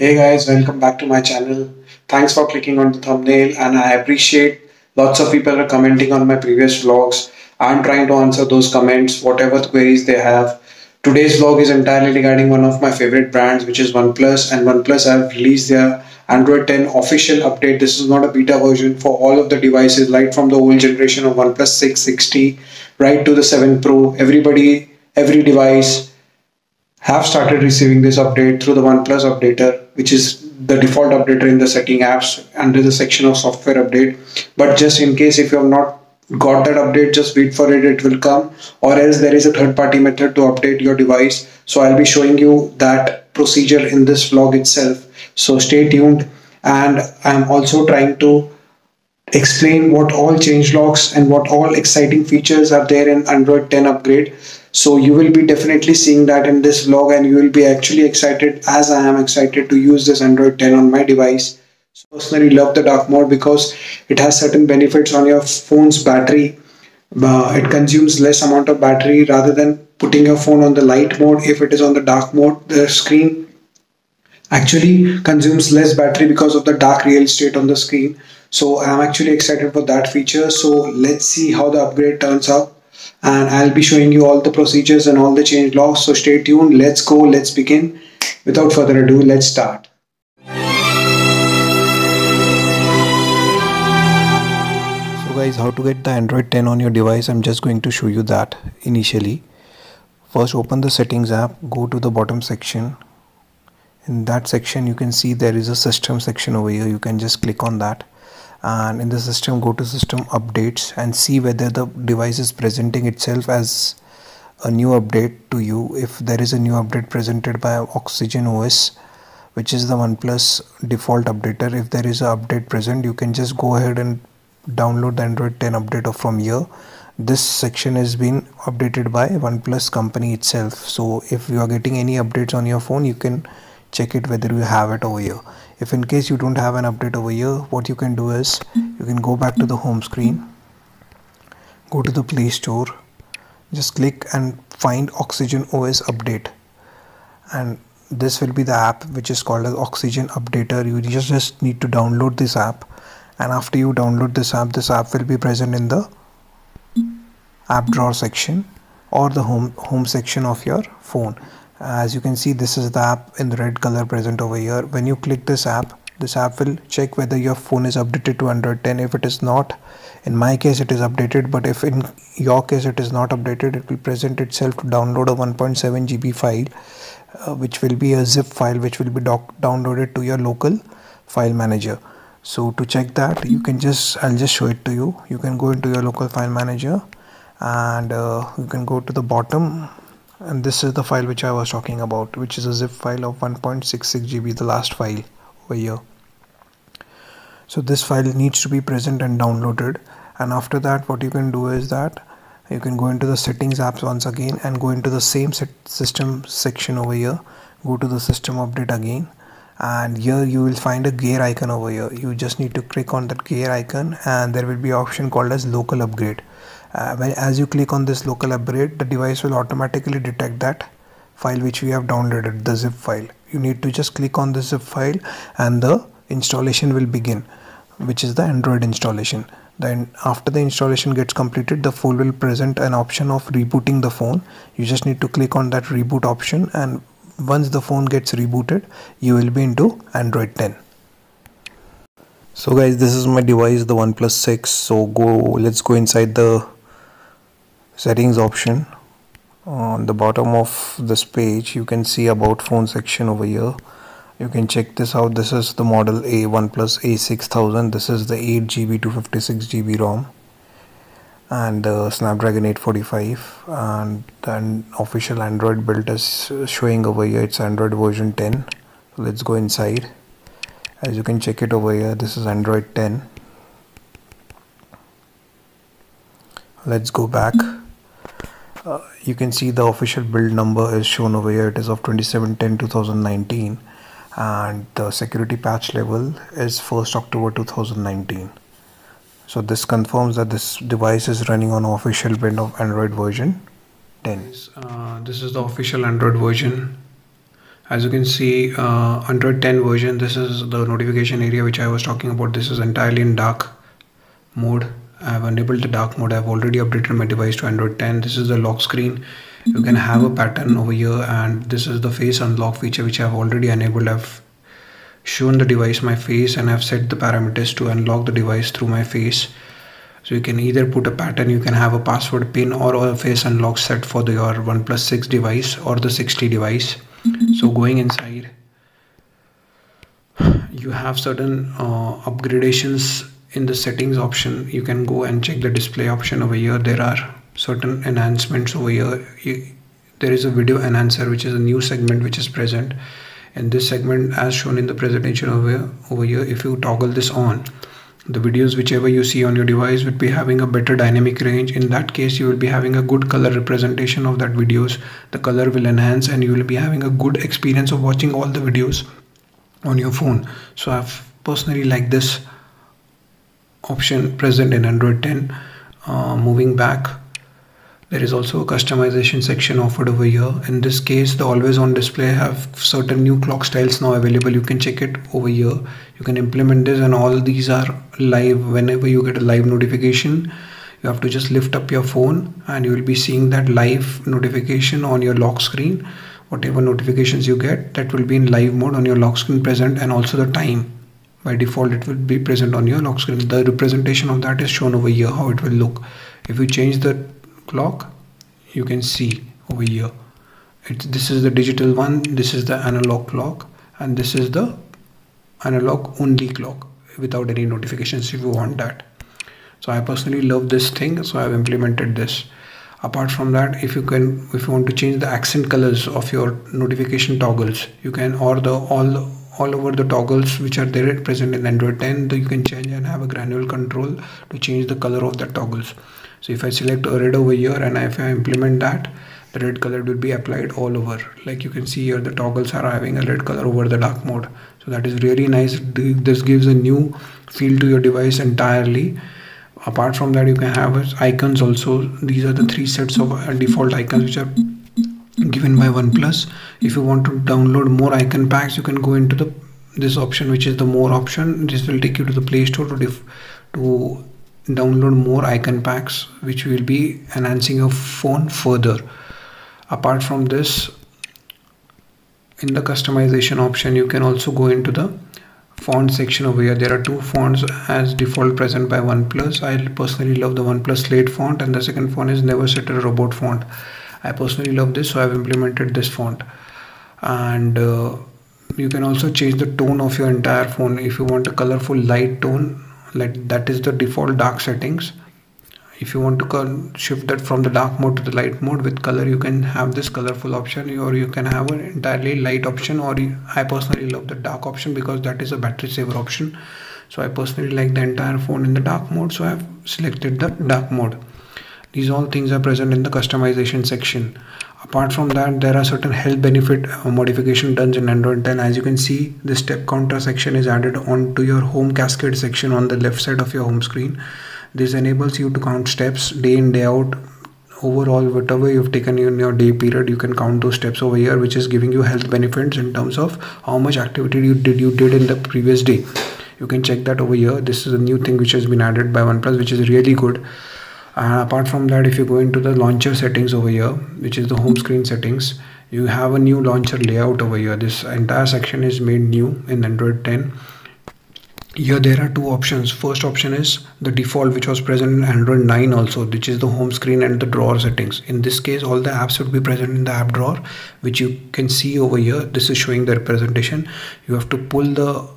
Hey guys, welcome back to my channel. Thanks for clicking on the thumbnail and I appreciate lots of people are commenting on my previous vlogs. I'm trying to answer those comments, whatever queries they have. Today's vlog is entirely regarding one of my favorite brands which is OnePlus and OnePlus have released their Android 10 official update. This is not a beta version for all of the devices right from the old generation of OnePlus 660 right to the 7 Pro. Everybody, every device have started receiving this update through the OnePlus updater, which is the default updater in the setting apps under the section of software update. But just in case if you have not got that update, just wait for it, it will come. Or else there is a third party method to update your device. So I'll be showing you that procedure in this vlog itself. So stay tuned. And I'm also trying to explain what all change logs and what all exciting features are there in Android 10 upgrade. So you will be definitely seeing that in this vlog and you will be actually excited as I am excited to use this Android 10 on my device. So personally love the dark mode because it has certain benefits on your phone's battery. Uh, it consumes less amount of battery rather than putting your phone on the light mode. If it is on the dark mode, the screen actually consumes less battery because of the dark real estate on the screen so i'm actually excited for that feature so let's see how the upgrade turns out and i'll be showing you all the procedures and all the change logs so stay tuned. Let's go let's begin. Without further ado let's start. So guys how to get the android 10 on your device? I'm just going to show you that initially. First open the settings app go to the bottom section. In that section you can see there is a system section over here. You can just click on that and in the system go to system updates and see whether the device is presenting itself as a new update to you. If there is a new update presented by oxygen os which is the oneplus default updater if there is an update present you can just go ahead and download the android 10 update from here. This section has been updated by oneplus company itself. So if you are getting any updates on your phone you can check it whether you have it over here if in case you don't have an update over here what you can do is you can go back to the home screen go to the play store just click and find oxygen os update. And this will be the app which is called as oxygen updater. You just, just need to download this app. And after you download this app this app will be present in the app drawer section or the home home section of your phone as you can see this is the app in the red color present over here. When you click this app this app will check whether your phone is updated to android 10 if it is not in my case it is updated. But if in your case it is not updated it will present itself to download a 1.7 gb file uh, which will be a zip file which will be downloaded to your local file manager. So to check that you can just i'll just show it to you. You can go into your local file manager and uh, you can go to the bottom and this is the file which I was talking about which is a zip file of 1.66 GB the last file over here. So this file needs to be present and downloaded. And after that what you can do is that you can go into the settings apps once again and go into the same system section over here. Go to the system update again. And here you will find a gear icon over here. You just need to click on that gear icon and there will be option called as local upgrade uh, when as you click on this local upgrade the device will automatically detect that file which we have downloaded the zip file. You need to just click on the zip file and the installation will begin which is the android installation. Then after the installation gets completed the phone will present an option of rebooting the phone. You just need to click on that reboot option and once the phone gets rebooted you will be into android 10 so guys this is my device the oneplus 6 so go let's go inside the settings option. On the bottom of this page you can see about phone section over here. You can check this out. This is the model A1 plus a6000 this is the 8 gb 256 gb rom and the snapdragon 845 and then official android build is showing over here. It's android version 10 let's go inside. As you can check it over here this is android 10 let's go back uh, you can see the official build number is shown over here. It is of 2710 2019 and the security patch level is 1st October 2019 so this confirms that this device is running on official build of Android version 10 uh, this is the official Android version. As you can see uh, Android 10 version this is the notification area which I was talking about. This is entirely in dark mode I have enabled the dark mode. I have already updated my device to Android 10 this is the lock screen. You can have a pattern over here and this is the face unlock feature which I have already enabled. I've shown the device my face and I've set the parameters to unlock the device through my face. So you can either put a pattern you can have a password pin or a face unlock set for the, your OnePlus 6 device or the 6T device. So going inside you have certain uh, upgradations in the settings option you can go and check the display option over here. There are certain enhancements over here. You, there is a video enhancer which is a new segment which is present. And this segment as shown in the presentation over here, over here if you toggle this on the videos whichever you see on your device would be having a better dynamic range. In that case you will be having a good color representation of that videos. The color will enhance and you will be having a good experience of watching all the videos on your phone. So i've personally like this option present in android 10 uh, moving back. There is also a customization section offered over here. In this case the always on display have certain new clock styles now available. You can check it over here. You can implement this and all these are live. Whenever you get a live notification you have to just lift up your phone and you will be seeing that live notification on your lock screen. Whatever notifications you get that will be in live mode on your lock screen present and also the time by default it will be present on your lock screen. The representation of that is shown over here how it will look. If you change the clock you can see over here. It's this is the digital one this is the analog clock and this is the analog only clock without any notifications if you want that. So i personally love this thing so i've implemented this. Apart from that if you can if you want to change the accent colors of your notification toggles you can or the all all over the toggles which are there at present in android 10 you can change and have a granular control to change the color of the toggles. So if I select a red over here and if I implement that the red color will be applied all over. Like you can see here the toggles are having a red color over the dark mode. So that is really nice. This gives a new feel to your device entirely. Apart from that you can have icons also. These are the three sets of uh, default icons which are given by OnePlus. If you want to download more icon packs you can go into the this option which is the more option. This will take you to the play store to to download more icon packs which will be enhancing your phone further. Apart from this in the customization option you can also go into the font section over here. There are two fonts as default present by OnePlus. I personally love the OnePlus Slate font and the second font is Never Settle Robot font I personally love this so I've implemented this font. And uh, you can also change the tone of your entire phone. If you want a colorful light tone like that is the default dark settings. If you want to shift that from the dark mode to the light mode with color you can have this colorful option or you can have an entirely light option or I personally love the dark option because that is a battery saver option. So I personally like the entire phone in the dark mode so I have selected the dark mode these all things are present in the customization section. Apart from that there are certain health benefit uh, modification done in android. 10 as you can see the step counter section is added onto your home cascade section on the left side of your home screen. This enables you to count steps day in day out. Overall whatever you've taken in your day period you can count those steps over here which is giving you health benefits in terms of how much activity you did you did in the previous day. You can check that over here. This is a new thing which has been added by oneplus which is really good uh, apart from that if you go into the launcher settings over here which is the home screen settings you have a new launcher layout over here. This entire section is made new in android 10 here there are two options. First option is the default which was present in android 9 also which is the home screen and the drawer settings. In this case all the apps would be present in the app drawer which you can see over here. This is showing the representation. You have to pull the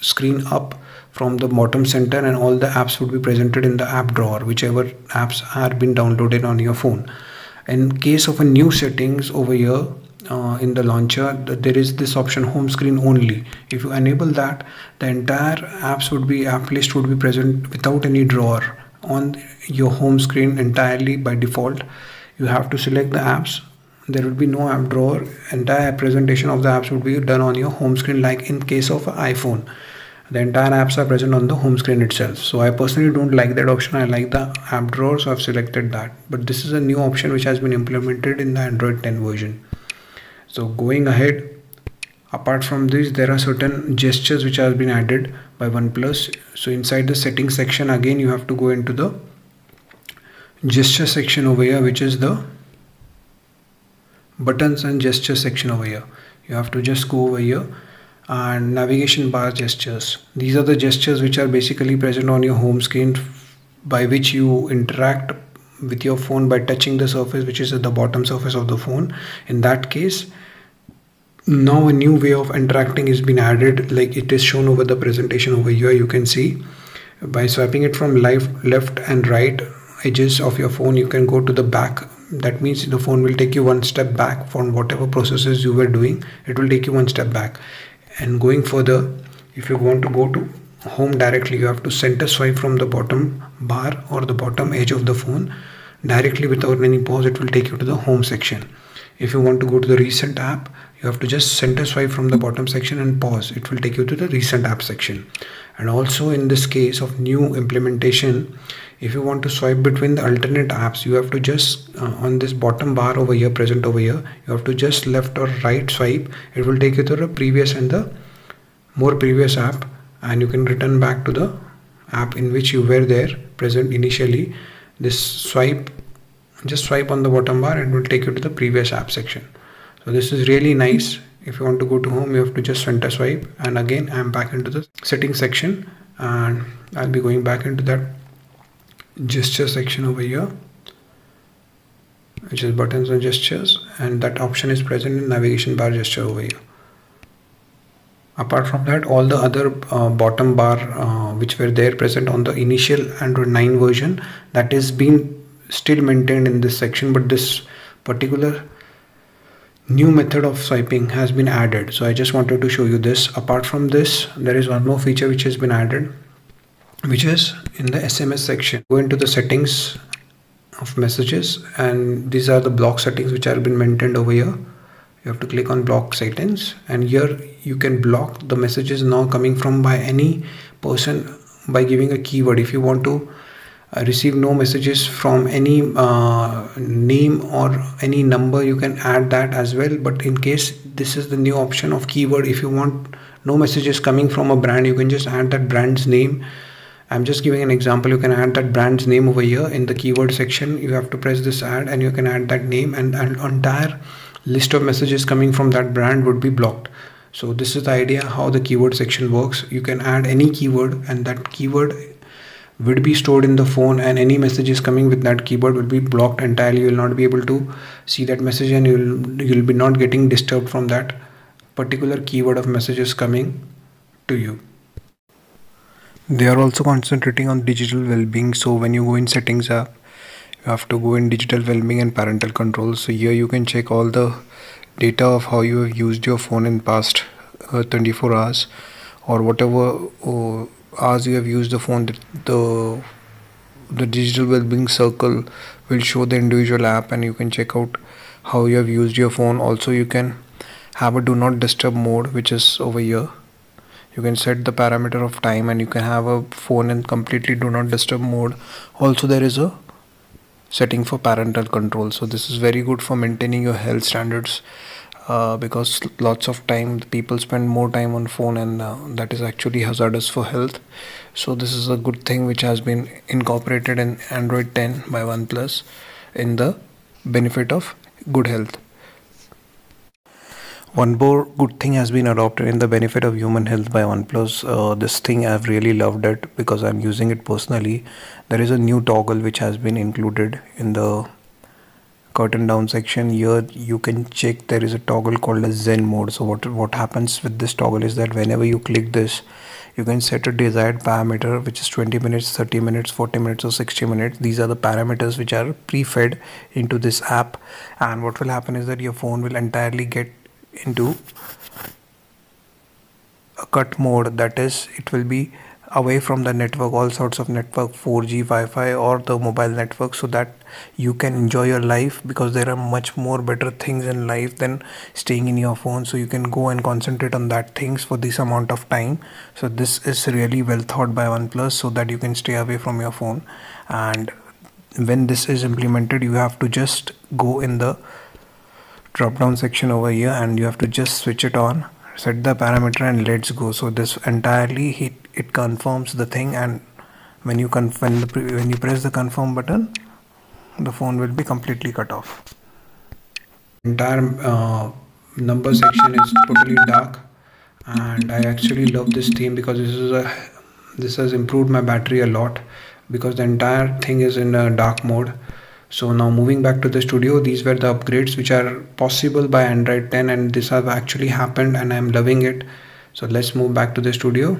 screen up from the bottom center and all the apps would be presented in the app drawer whichever apps are been downloaded on your phone. In case of a new settings over here uh, in the launcher there is this option home screen only. If you enable that the entire apps would be app list would be present without any drawer on your home screen entirely by default. You have to select the apps. There will be no app drawer. Entire presentation of the apps would be done on your home screen like in case of iphone the entire apps are present on the home screen itself. So i personally don't like that option. I like the app drawer so i've selected that. But this is a new option which has been implemented in the android 10 version. So going ahead apart from this there are certain gestures which has been added by OnePlus. So inside the settings section again you have to go into the gesture section over here which is the buttons and gesture section over here. You have to just go over here and navigation bar gestures. These are the gestures which are basically present on your home screen by which you interact with your phone by touching the surface which is at the bottom surface of the phone. In that case now a new way of interacting has been added like it is shown over the presentation over here. You can see by swiping it from left left and right edges of your phone you can go to the back. That means the phone will take you one step back from whatever processes you were doing. It will take you one step back and going further if you want to go to home directly you have to center swipe from the bottom bar or the bottom edge of the phone directly without any pause. It will take you to the home section. If you want to go to the recent app you have to just center swipe from the bottom section and pause. It will take you to the recent app section. And also in this case of new implementation if you want to swipe between the alternate apps you have to just uh, on this bottom bar over here present over here you have to just left or right swipe. It will take you to the previous and the more previous app and you can return back to the app in which you were there present initially. This swipe just swipe on the bottom bar and it will take you to the previous app section. So this is really nice. If you want to go to home you have to just center swipe and again I'm back into the settings section and I'll be going back into that gesture section over here. Which is buttons and gestures. And that option is present in navigation bar gesture over here. Apart from that all the other uh, bottom bar uh, which were there present on the initial android 9 version that is being still maintained in this section. But this particular new method of swiping has been added. So i just wanted to show you this. Apart from this there is one more feature which has been added which is in the SMS section. Go into the settings of messages and these are the block settings which are been maintained over here. You have to click on block settings and here you can block the messages now coming from by any person by giving a keyword. If you want to uh, receive no messages from any uh, name or any number you can add that as well but in case this is the new option of keyword if you want no messages coming from a brand you can just add that brand's name I'm just giving an example. You can add that brand's name over here in the keyword section. You have to press this add and you can add that name and an entire list of messages coming from that brand would be blocked. So this is the idea how the keyword section works. You can add any keyword and that keyword would be stored in the phone and any messages coming with that keyword will be blocked entirely. You will not be able to see that message and you'll you'll be not getting disturbed from that particular keyword of messages coming to you they are also concentrating on digital well-being. So when you go in settings app you have to go in digital well-being and parental controls so here you can check all the data of how you have used your phone in past uh, 24 hours or whatever uh, hours you have used the phone the, the the digital well-being circle will show the individual app and you can check out how you have used your phone. Also you can have a do not disturb mode which is over here you can set the parameter of time and you can have a phone in completely do not disturb mode. Also there is a setting for parental control. So this is very good for maintaining your health standards uh, because lots of time people spend more time on phone and uh, that is actually hazardous for health. So this is a good thing which has been incorporated in android 10 by oneplus in the benefit of good health one more good thing has been adopted in the benefit of human health by OnePlus. Uh, this thing I've really loved it because I'm using it personally. There is a new toggle which has been included in the curtain down section. Here you can check there is a toggle called as Zen mode. So what what happens with this toggle is that whenever you click this, you can set a desired parameter which is 20 minutes, 30 minutes, 40 minutes or 60 minutes. These are the parameters which are pre-fed into this app. And what will happen is that your phone will entirely get into a cut mode. That is it will be away from the network all sorts of network 4g wi-fi or the mobile network so that you can enjoy your life because there are much more better things in life than staying in your phone. So you can go and concentrate on that things for this amount of time. So this is really well thought by oneplus so that you can stay away from your phone. And when this is implemented you have to just go in the drop down section over here and you have to just switch it on set the parameter and let's go. So this entirely it, it confirms the thing and when you when, the, when you press the confirm button the phone will be completely cut off. Entire uh, number section is totally dark and I actually love this theme because this is a this has improved my battery a lot because the entire thing is in a dark mode so now moving back to the studio these were the upgrades which are possible by android 10 and this have actually happened and i'm loving it. So let's move back to the studio.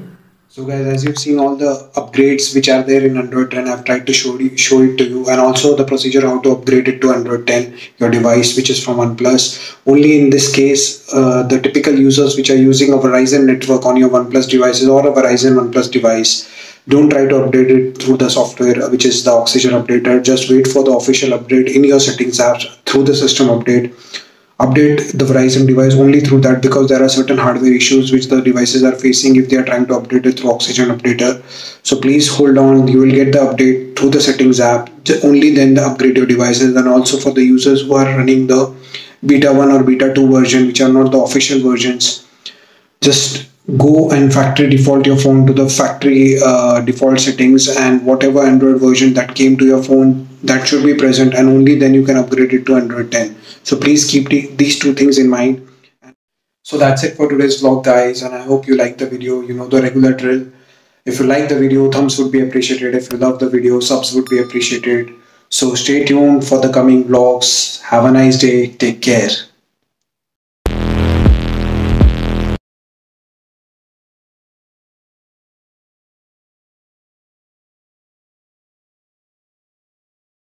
So guys, as you've seen all the upgrades which are there in Android 10, I've tried to show, you, show it to you. And also the procedure how to upgrade it to Android 10, your device which is from OnePlus. Only in this case, uh, the typical users which are using a Verizon network on your OnePlus devices or a Verizon OnePlus device, don't try to update it through the software uh, which is the Oxygen updater. Just wait for the official update in your settings apps through the system update update the Verizon device only through that because there are certain hardware issues which the devices are facing if they are trying to update it through Oxygen Updater. So please hold on, you will get the update through the settings app. Only then the upgrade your devices and also for the users who are running the beta 1 or beta 2 version which are not the official versions. Just go and factory default your phone to the factory uh, default settings and whatever Android version that came to your phone that should be present and only then you can upgrade it to Android 10 so please keep these two things in mind. So that's it for today's vlog guys and I hope you like the video. You know the regular drill. If you like the video thumbs would be appreciated. If you love the video subs would be appreciated. So stay tuned for the coming vlogs. Have a nice day. Take care